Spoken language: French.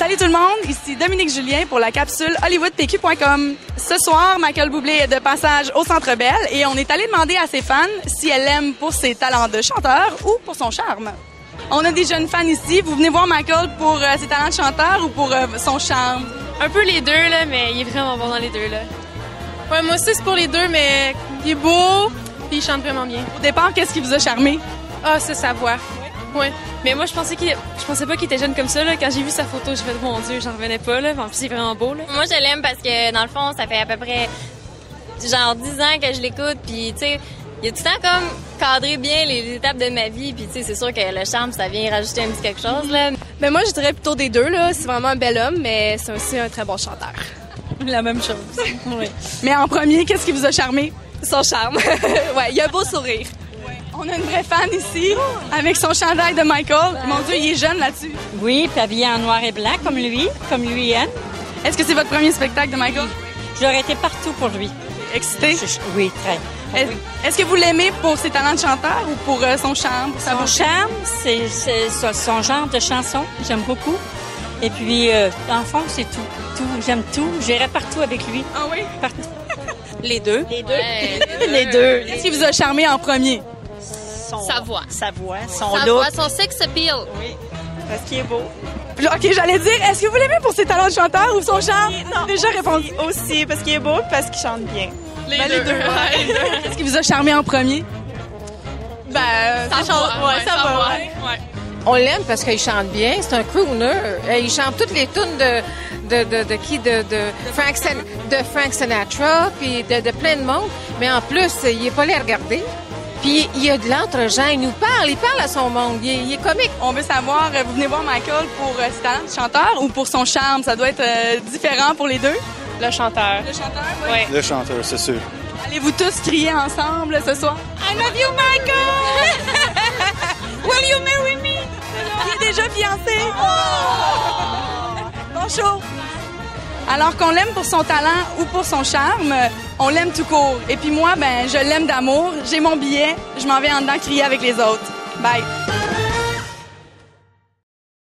Salut tout le monde, ici Dominique Julien pour la capsule hollywoodpq.com. Ce soir, Michael Bublé est de passage au Centre Bell et on est allé demander à ses fans si elle l'aime pour ses talents de chanteur ou pour son charme. On a des jeunes fans ici. Vous venez voir Michael pour euh, ses talents de chanteur ou pour euh, son charme? Un peu les deux, là, mais il est vraiment bon dans les deux, là. Ouais, moi aussi, c'est pour les deux, mais il est beau, puis il chante vraiment bien. Au départ, qu'est-ce qui vous a charmé? Ah, c'est sa voix. Ouais. Mais moi, je pensais qu'il, je pensais pas qu'il était jeune comme ça, là. Quand j'ai vu sa photo, j'ai fait, mon Dieu, j'en revenais pas, là. En plus, il est vraiment beau, là. Moi, je l'aime parce que, dans le fond, ça fait à peu près, genre, 10 ans que je l'écoute, puis, tu sais, il a tout le temps comme cadré bien les étapes de ma vie, puis, tu sais, c'est sûr que le charme, ça vient rajouter un petit quelque chose, là. Mais moi, je dirais plutôt des deux, là. C'est vraiment un bel homme, mais c'est aussi un très bon chanteur. La même chose. oui. Mais en premier, qu'est-ce qui vous a charmé? Son charme. ouais, il a un beau sourire. On a une vraie fan ici, avec son chandail de Michael. Mon Dieu, il est jeune là-dessus. Oui, puis habillé en noir et blanc, comme lui, comme lui aime. Est-ce que c'est votre premier spectacle de Michael? J'aurais été partout pour lui. Excité? Oui, très. Est-ce est que vous l'aimez pour ses talents de chanteur ou pour euh, son charme? Pour sa Son charme, c'est son genre de chanson, j'aime beaucoup. Et puis, euh, en fond, c'est tout. tout J'aime tout. J'irai partout avec lui. Ah oui? Partout. Les deux. Les deux. Les deux. Qu'est-ce qui vous a charmé en premier? Son- Sa voix. Sa voix, son Sa look. voix, son sex appeal. Oui, parce qu'il est beau. OK, j'allais dire, est-ce que vous l'aimez pour ses talents de chanteur ou son charme? Déjà répondu. Aussi, parce qu'il est beau parce qu'il chante bien. Les Ben, deux. Qu'est-ce qui vous a charmé en premier? Ben, va, ouais, ça va, ouais. On l'aime parce qu'il chante bien. C'est un crooner. Euh, Il chante toutes les tunes de de, de, de qui de, de Frank Sin- de Frank Sinatra puis de, de plein de monde. Mais en plus, il est pas là à regarder. Puis il a de l'entre-gens. Il nous parle. Il parle à son monde. Il est, il est comique. On veut savoir, euh, vous venez voir Michael pour euh, ses talents de chanteur ou pour son charme? Ça doit être euh, différent pour les deux? Le chanteur. Le chanteur, oui. Ouais. Le chanteur, c'est sûr. Allez-vous tous crier ensemble ce soir? I love you, Michael! Will you marry me? Il est déjà fiancé. Bon show. Alors qu'on l'aime pour son talent ou pour son charme, on l'aime tout court. Et puis moi, ben, je l'aime d'amour. J'ai mon billet. Je m'en vais en dedans crier avec les autres. Bye.